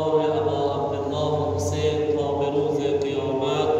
قول أبا عبد الله حسين في قيامات.